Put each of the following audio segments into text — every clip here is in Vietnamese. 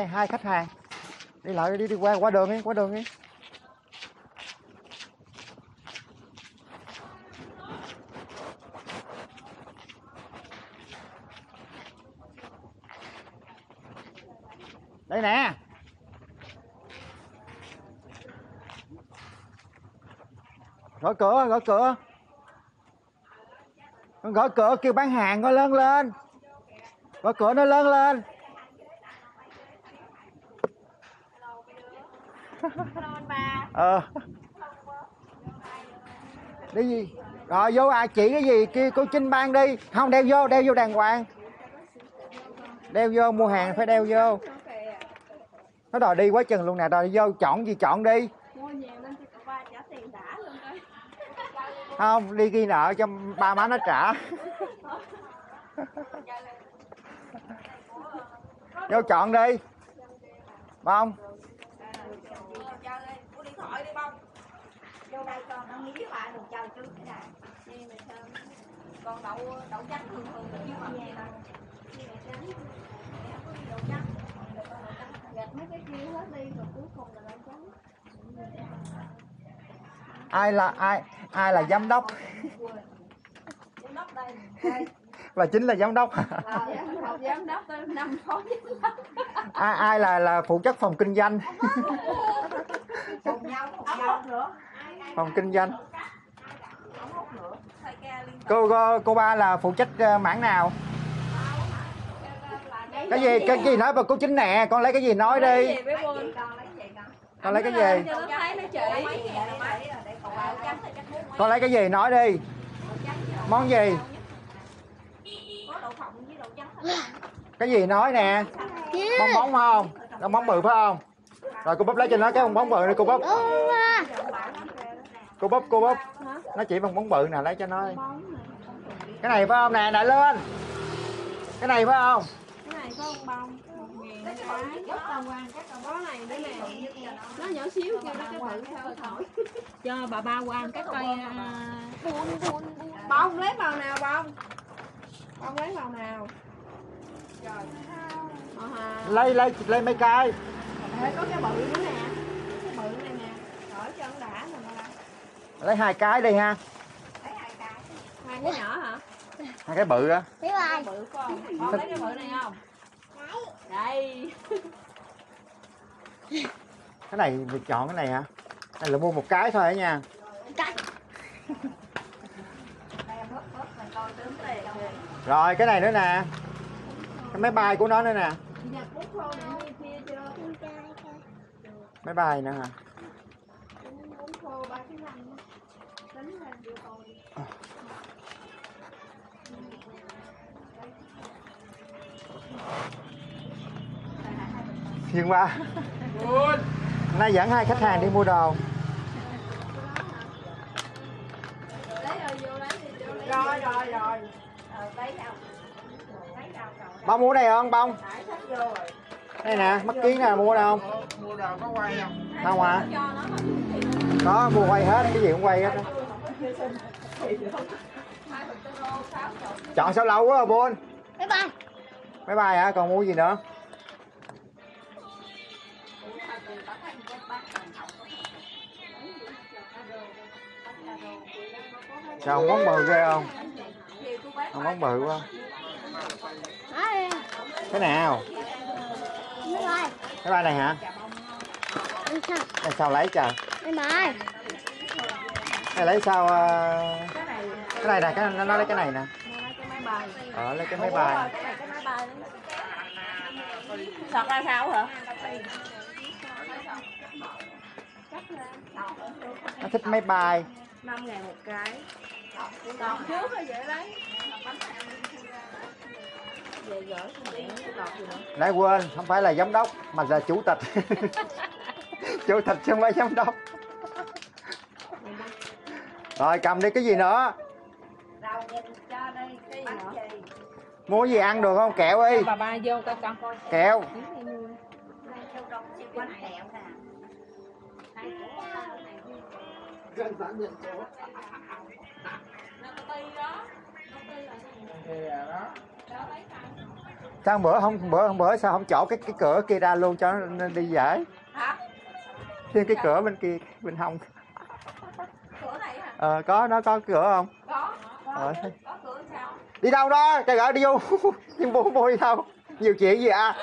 hai hai khách hàng. Đi lại, đi đi, qua qua đường đi, qua đường đi. Đây nè. Gõ cửa gõ cửa. Con gõ cửa kêu bán hàng, nó lớn lên. Gõ cửa, nó lớn lên. Ờ. Đi gì? Rồi vô à chỉ cái gì? Kia cô Trinh ban đi. Không đeo vô đeo vô đàng hoàng. Đeo vô mua hàng phải đeo vô. Nó đòi đi quá chừng luôn nè đòi đi vô chọn gì chọn đi. Không đi ghi nợ cho ba má nó trả. Vô chọn đi. Đi thoại đi bông. Vô đây con nó nghĩ lại được chơi trước cái này Nè mày thơm còn đậu đậu trắng thường thường như vậy nè Nè mày trắng Đậu trắng. Gạch mấy cái kia hết đi rồi cuối cùng là đậu trắng. Ai là ai ai là giám đốc? Giám đốc đây. Đây là chính là giám đốc. Ờ, giám đốc giám đốc tới năm phó giám đốc. Ai ai là là phụ trách phòng kinh doanh cùng nhau cùng nhau nữa phòng kinh doanh. Cô cô, cô ba là phụ trách ờ, mảng nào? Cái gì? Cái gì nói bà cô chính nè con lấy cái gì nói đi. Con lấy gì? Con con lấy cái gì? Con lấy cái gì? Nói đi món gì? Có đậu phộng với đậu trắng hết cái gì nói nè? Bong bóng không? Bong bóng bự phải không? Rồi cô bóp lấy cho nó cái bong bóng bự đi cô bóp cô bóp cô bóp nó chỉ bong bóng bự nè lấy cho nó đi. cái này phải không nè đại lên cái này phải không? Cái này có ông bông? Các Nó nhỏ xíu kia nó cái bự thổi Cho bà ba quan cái cây à, Bông lấy màu nào bông? Bông lấy màu nào? Lấy lấy lấy mấy cái? Có cái bự nữa nè. Cái bự này nè. Đổi cho nó đã nè ba lấy hai cái đi ha. Lấy hai cái. Hai cái nhỏ hả? hai cái bự á. Cái bự? Con lấy cái bự này không? Đây cái này việc chọn cái này hả? Này là mua một cái thôi á nha? Mình rồi rồi cái này nữa nè. Cái máy bay của nó nữa nè. Máy bay nữa hả dừng khô ba. Nay dẫn hai khách hàng đi mua đồ. Lấy rồi rồi rồi bông mua đây không, bông? Đây nè, mất ký nè, mua đâu? Không mua đồ có quay không không à. Có, mua quay hết, cái gì cũng quay hết đó chọn sao lâu quá rồi buôn Bye bye máy bay hả? Còn mua gì nữa? Sao không món bự ghê không? Không món bự quá. Cái nào? Cái bay. Này hả? Sao? Lấy trời này lấy sao ờ, cái này nè cái nó lấy cái này nè. Cái ờ lấy cái máy cái này cái đấy sọt ra sao hả? Nó thích máy bay 5 ngàn một cái. Đọt trước rồi dễ lấy cái nãy quên không phải là giám đốc mà là chủ tịch. Chủ tịch chứ không phải giám đốc rồi cầm đi cái gì nữa? Mua gì ăn được không? Kẹo đi. Bà ba vô coi con. Kẹo. Sao bữa không bữa bữa sao không chỗ cái cái cửa kia ra luôn cho nó đi dễ? Hả? Thêm cái cửa bên kia bên hông ờ có nó có cửa không? Có. Có Ờ, chứ. thế- có cửa sao? Đi đâu đó trời ơi đi vô. Nhưng mua mua đi đâu? Nhiều chuyện gì à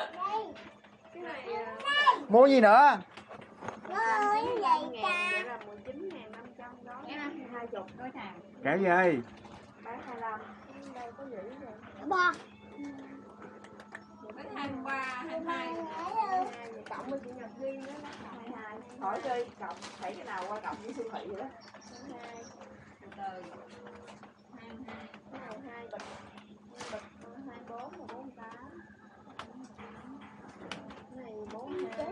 cái này à, mua gì nữa? Kể gì bán hai đến hai mươi ba hai mươi hai hai vậy cộng với chị nhật riêng nữa hai hỏi đi cộng thấy cái nào qua cộng với siêu thị vậy đó? Hai từ từ hai mươi hai cái này hai bịch bịch hai bốn là bốn tám cái này bốn hai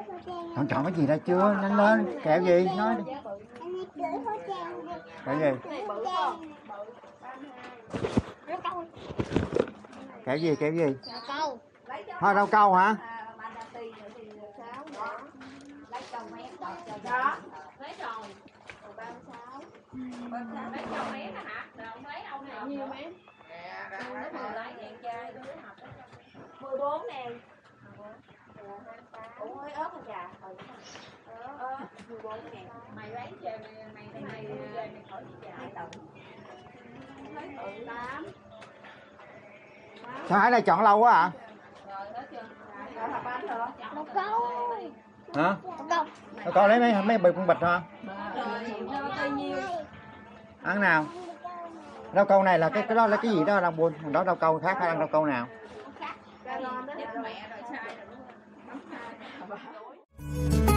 không chọn cái gì ra chưa? Nhanh lên kẹo gì? Nói đi. Kẹo gì? Kẹo gì kẹo gì? Câu. Lấy hoa rau câu hả? À, nữa lấy chồng đó. Đó. Lấy chồng. Ba mươi sáu. Lấy chồng mét hả? Rồi ông lấy ông nào nhiêu mấy lấy mười lấy ngàn trai mười bốn ngàn ủa ơi ớt rồi già ờ mười bốn ngàn mày lấy về mày mày này về mày khỏi đồng lấy tự tám. Sao hải này chọn lâu quá à rồi hết chưa rồi học bán rồi Nó câu hả Nó câu. đấy lấy mấy mấy bịch con bịch hả ăn nào rau câu này là cái cái đó là cái gì đó là buồn đó rau câu khác hay ăn rau câu nào dạ, Thank you.